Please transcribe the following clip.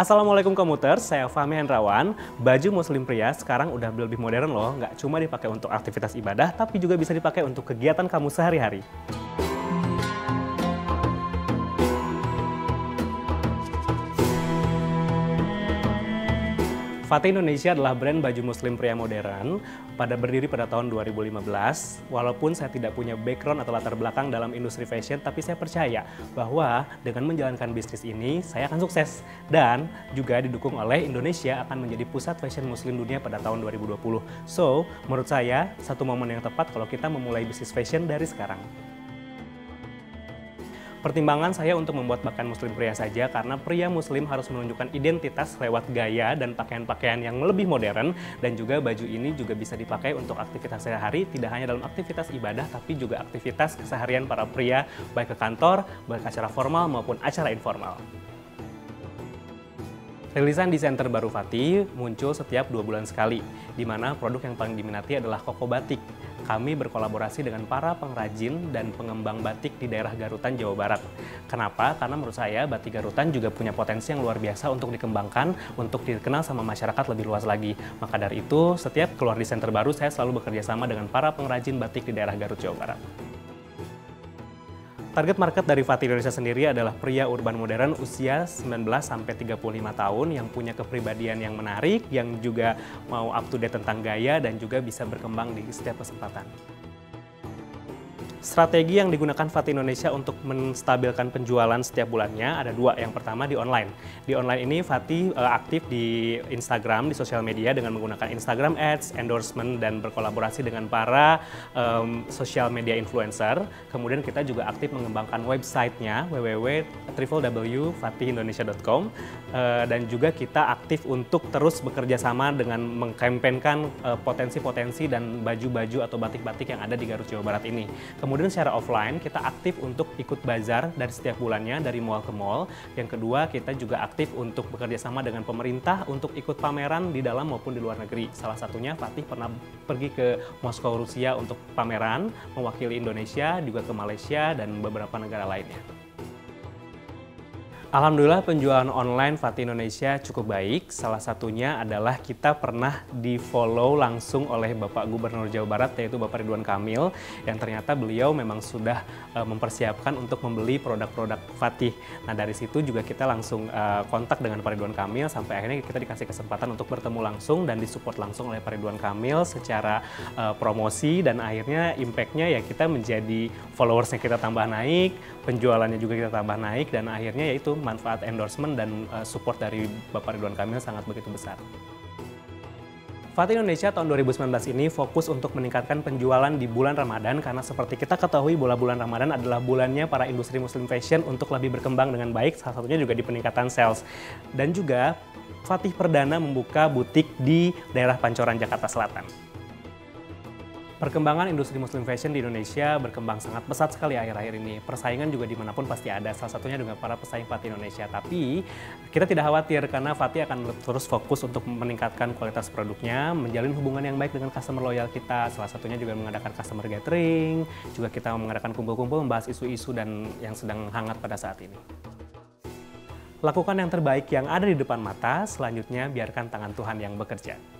Assalamualaikum komuters, saya Fahmi Hendrawan. Baju muslim pria sekarang udah lebih modern loh, nggak cuma dipakai untuk aktivitas ibadah, tapi juga bisa dipakai untuk kegiatan kamu sehari-hari. Fatih Indonesia adalah brand baju muslim pria modern pada berdiri pada tahun 2015. Walaupun saya tidak punya background atau latar belakang dalam industri fashion, tapi saya percaya bahwa dengan menjalankan bisnis ini, saya akan sukses. Dan juga didukung oleh Indonesia akan menjadi pusat fashion muslim dunia pada tahun 2020. So, menurut saya, satu momen yang tepat kalau kita memulai bisnis fashion dari sekarang. Pertimbangan saya untuk membuat bahkan muslim pria saja karena pria muslim harus menunjukkan identitas lewat gaya dan pakaian-pakaian yang lebih modern dan juga baju ini juga bisa dipakai untuk aktivitas sehari-hari tidak hanya dalam aktivitas ibadah tapi juga aktivitas keseharian para pria baik ke kantor, baik acara formal maupun acara informal. Rilisan desain terbaru Fatih muncul setiap dua bulan sekali, di mana produk yang paling diminati adalah koko batik. Kami berkolaborasi dengan para pengrajin dan pengembang batik di daerah Garutan, Jawa Barat. Kenapa? Karena menurut saya batik Garutan juga punya potensi yang luar biasa untuk dikembangkan, untuk dikenal sama masyarakat lebih luas lagi. Maka dari itu, setiap keluar desain terbaru, saya selalu bekerja sama dengan para pengrajin batik di daerah Garut, Jawa Barat. Target market dari Fatih Indonesia sendiri adalah pria urban modern usia 19 sampai 35 tahun yang punya kepribadian yang menarik, yang juga mau up to date tentang gaya dan juga bisa berkembang di setiap kesempatan. Strategi yang digunakan Fatih Indonesia untuk menstabilkan penjualan setiap bulannya ada dua. Yang pertama di online. Di online ini Fatih uh, aktif di Instagram, di sosial media dengan menggunakan Instagram Ads, endorsement, dan berkolaborasi dengan para um, sosial media influencer. Kemudian kita juga aktif mengembangkan websitenya www.www.fatihindonesia.com uh, dan juga kita aktif untuk terus bekerja sama dengan mengkampanyekan uh, potensi-potensi dan baju-baju atau batik-batik yang ada di Garut Jawa Barat ini. Kemudian secara offline kita aktif untuk ikut bazar dari setiap bulannya dari mall ke mall. Yang kedua kita juga aktif untuk bekerja sama dengan pemerintah untuk ikut pameran di dalam maupun di luar negeri. Salah satunya Fatih pernah pergi ke Moskow Rusia untuk pameran mewakili Indonesia juga ke Malaysia dan beberapa negara lainnya. Alhamdulillah penjualan online Fatih Indonesia cukup baik. Salah satunya adalah kita pernah di follow langsung oleh Bapak Gubernur Jawa Barat yaitu Bapak Ridwan Kamil yang ternyata beliau memang sudah uh, mempersiapkan untuk membeli produk-produk Fatih. Nah dari situ juga kita langsung uh, kontak dengan Pak Ridwan Kamil sampai akhirnya kita dikasih kesempatan untuk bertemu langsung dan disupport langsung oleh Pak Ridwan Kamil secara uh, promosi dan akhirnya impactnya ya kita menjadi followersnya kita tambah naik, penjualannya juga kita tambah naik dan akhirnya yaitu manfaat endorsement dan uh, support dari Bapak Ridwan Kamil sangat begitu besar. Fatih Indonesia tahun 2019 ini fokus untuk meningkatkan penjualan di bulan Ramadan karena seperti kita ketahui bola bulan Ramadan adalah bulannya para industri muslim fashion untuk lebih berkembang dengan baik, salah satunya juga di peningkatan sales. Dan juga Fatih Perdana membuka butik di daerah Pancoran, Jakarta Selatan. Perkembangan industri muslim fashion di Indonesia berkembang sangat pesat sekali akhir-akhir ini. Persaingan juga di mana pun pasti ada, salah satunya dengan para pesaing Fatih Indonesia. Tapi kita tidak khawatir karena Fatih akan terus fokus untuk meningkatkan kualitas produknya, menjalin hubungan yang baik dengan customer loyal kita. Salah satunya juga mengadakan customer gathering, juga kita mengadakan kumpul-kumpul membahas isu-isu dan yang sedang hangat pada saat ini. Lakukan yang terbaik yang ada di depan mata, selanjutnya biarkan tangan Tuhan yang bekerja.